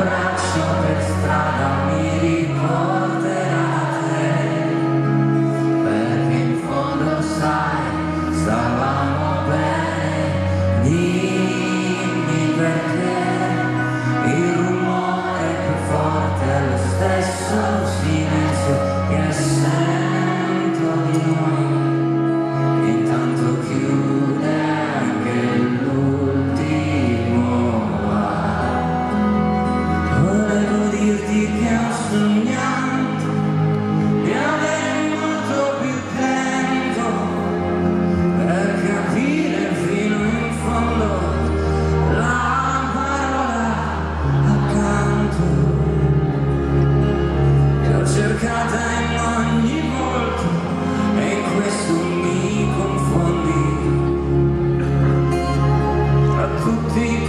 abbraccio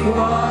tutti